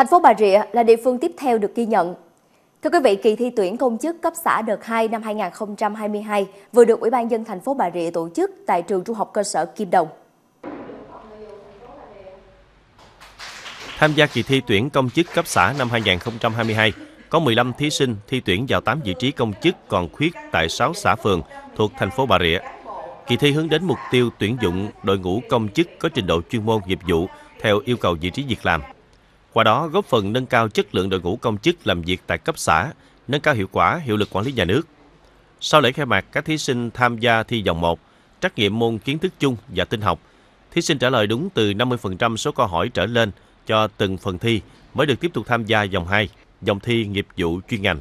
Thành phố Bà Rịa là địa phương tiếp theo được ghi nhận. Thưa quý vị, kỳ thi tuyển công chức cấp xã đợt 2 năm 2022 vừa được Ủy ban dân thành phố Bà Rịa tổ chức tại trường Trung học cơ sở Kim Đồng. Tham gia kỳ thi tuyển công chức cấp xã năm 2022, có 15 thí sinh thi tuyển vào 8 vị trí công chức còn khuyết tại 6 xã phường thuộc thành phố Bà Rịa. Kỳ thi hướng đến mục tiêu tuyển dụng đội ngũ công chức có trình độ chuyên môn nghiệp vụ theo yêu cầu vị trí việc làm. Qua đó góp phần nâng cao chất lượng đội ngũ công chức làm việc tại cấp xã, nâng cao hiệu quả, hiệu lực quản lý nhà nước. Sau lễ khai mạc, các thí sinh tham gia thi vòng 1, trắc nghiệm môn kiến thức chung và tin học. Thí sinh trả lời đúng từ 50% số câu hỏi trở lên cho từng phần thi mới được tiếp tục tham gia vòng 2, vòng thi nghiệp vụ chuyên ngành.